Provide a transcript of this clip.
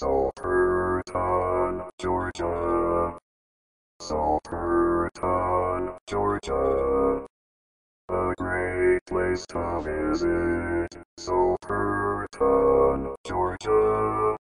Sulperton, Georgia. Sulperton, Georgia. A great place to visit.